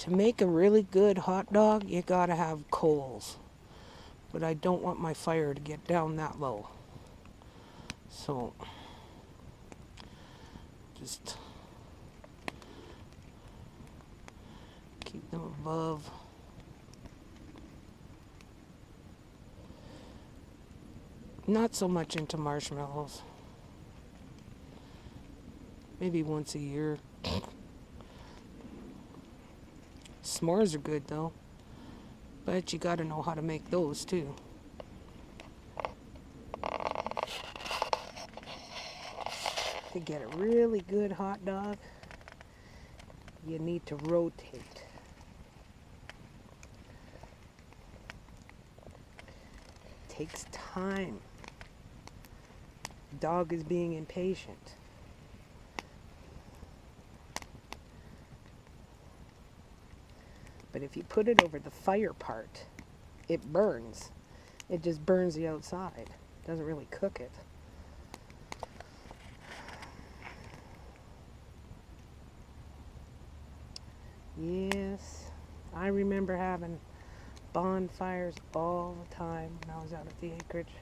to make a really good hot dog, you gotta have coals. But I don't want my fire to get down that low. So, just keep them above. Not so much into marshmallows. Maybe once a year. S'mores are good though. But you gotta know how to make those too. To get a really good hot dog, you need to rotate. takes time. Dog is being impatient. But if you put it over the fire part, it burns. It just burns the outside. Doesn't really cook it. Yes, I remember having bonfires all the time when I was out at the acreage.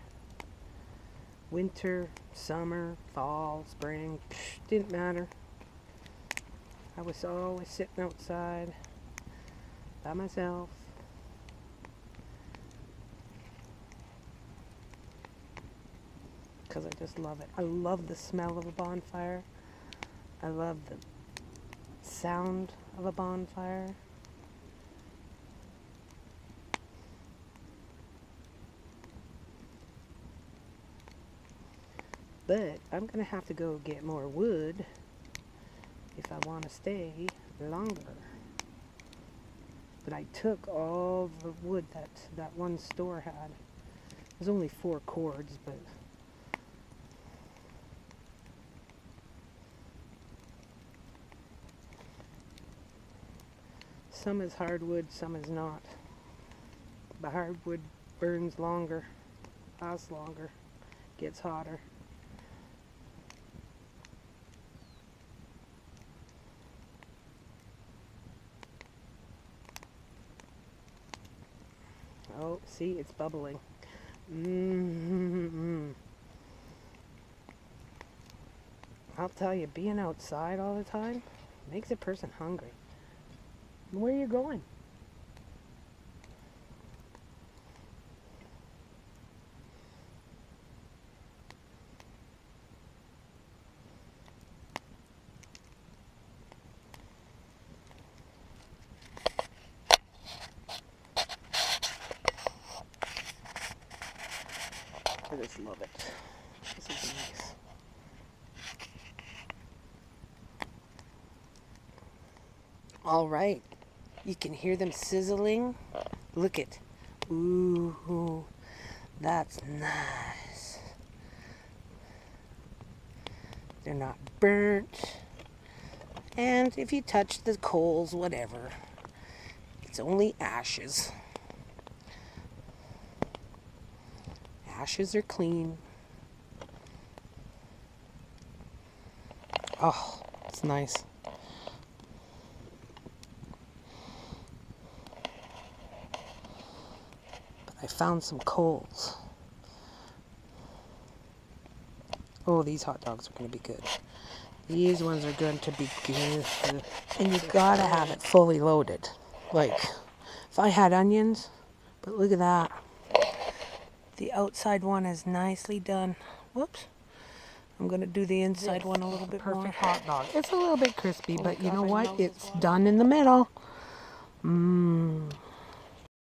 Winter, summer, fall, spring, psh, didn't matter. I was always sitting outside by myself. Because I just love it. I love the smell of a bonfire. I love the sound of a bonfire. But I'm going to have to go get more wood if I want to stay longer. But I took all the wood that that one store had. There's only four cords, but some is hardwood, some is not. The hardwood burns longer, lasts longer, gets hotter. Oh, see, it's bubbling. Mm-hmm. I'll tell you, being outside all the time makes a person hungry. Where are you going? I just love it. This is nice. All right. You can hear them sizzling. Look it. Ooh, that's nice. They're not burnt. And if you touch the coals, whatever, it's only ashes. Ashes are clean. Oh, it's nice. But I found some coals. Oh, these hot dogs are going to be good. These ones are going to be good. And you gotta have it fully loaded. Like, if I had onions, but look at that. The outside one is nicely done. Whoops. I'm going to do the inside one a little bit Perfect more. hot dog. It's a little bit crispy, Oh but you know what? It's done in the middle. Mmm.